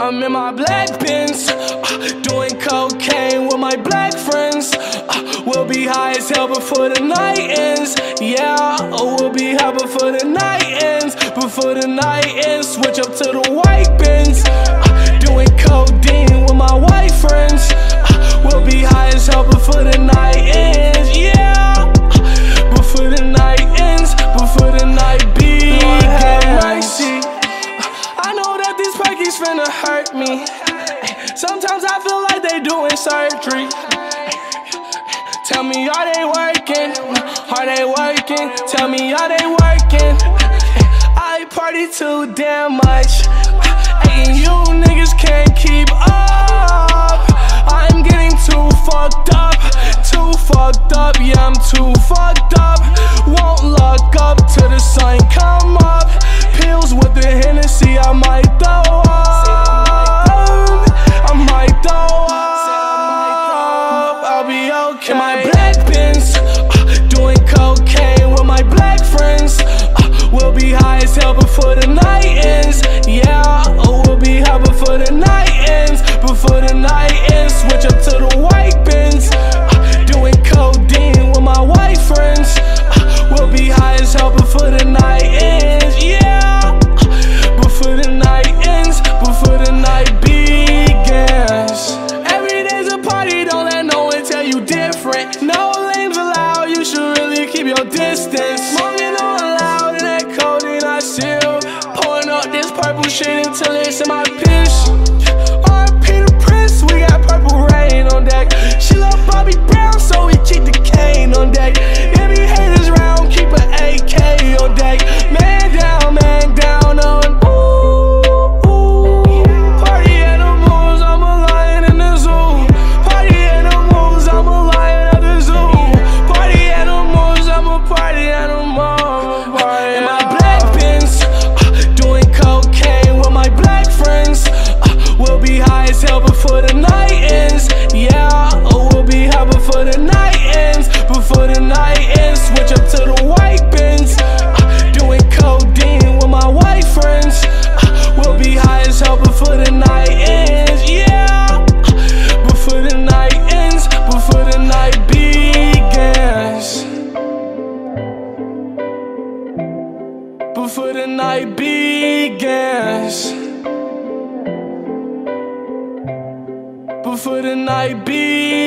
I'm in my black Benz, uh, doing cocaine with my black friends. Uh, we'll be high as hell before the night ends. Yeah, oh, we'll be high before the night ends. Before the night finna hurt me. Sometimes I feel like they doing surgery. Tell me, are they working? Are they working? Tell me, are they working? I party too damn much. And you niggas can't keep up. I'm getting too fucked up. Too fucked up. Yeah, I'm too fucked up. Won't look up till the sun come up. Pills with the Hennessy, be okay. In my black Benz, uh, doing cocaine with my black friends. Uh, we'll be high as hell before the night ends. Yeah, oh, we'll be high before the night ends. Before the night ends, switch up to the different. No lames allowed, you should really keep your distance. Smoking on loud in that codeine I seal. Pouring up this purple shit until it's in my piss. The night ends. Before the night ends, switch up to the white Benz. Uh, doing codeine with my white friends. Uh, we'll be high as hell before the night ends. Yeah, before the night ends, before the night begins. Before the night begins. Before the night begins.